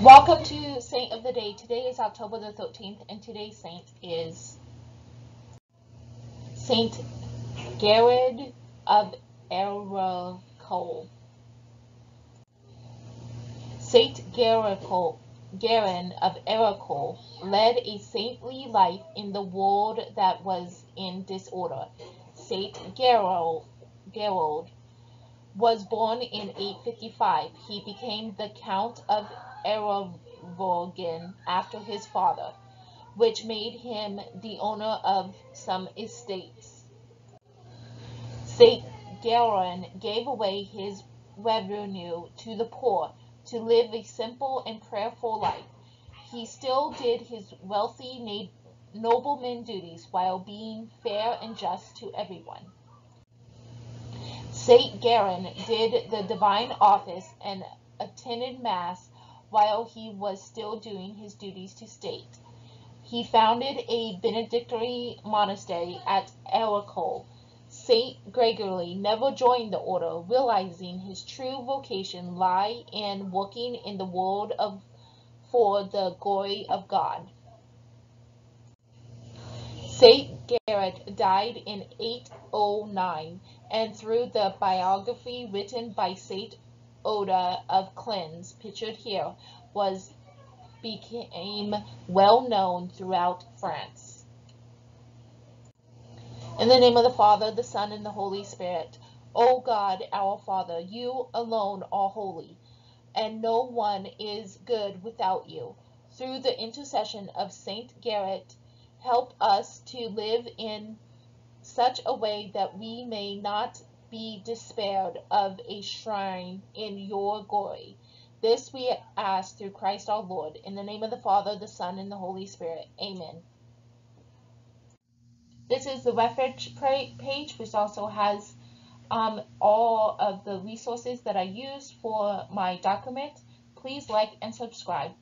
Welcome to Saint of the Day. Today is October the 13th, and today's saint is Saint Gerard of Aurillac. Saint Gerard of Aurillac led a saintly life in the world that was in disorder. Saint Gerald, Gerald was born in 855. He became the Count of Eravogen after his father, which made him the owner of some estates. Saint Geron gave away his revenue to the poor to live a simple and prayerful life. He still did his wealthy nobleman duties while being fair and just to everyone. Saint Geron did the divine office and attended Mass while he was still doing his duties to state. He founded a Benedictine monastery at Aurillac. Saint Gregory never joined the order, realizing his true vocation lay in working in the world of for the glory of God. Saint Gerard died in 809 and through the biography written by Saint Odo of Cluny, pictured here, was became well known throughout France. In the name of the Father, the Son, and the Holy Spirit, O God, our Father, you alone are holy, and no one is good without you. Through the intercession of Saint Gerard, help us to live in such a way that we may not be despaired of a shrine in your glory. This we ask through Christ our Lord, in the name of the Father, the Son, and the Holy Spirit. Amen. This is the reference page, which also has um, all of the resources that I use for my document. Please like and subscribe.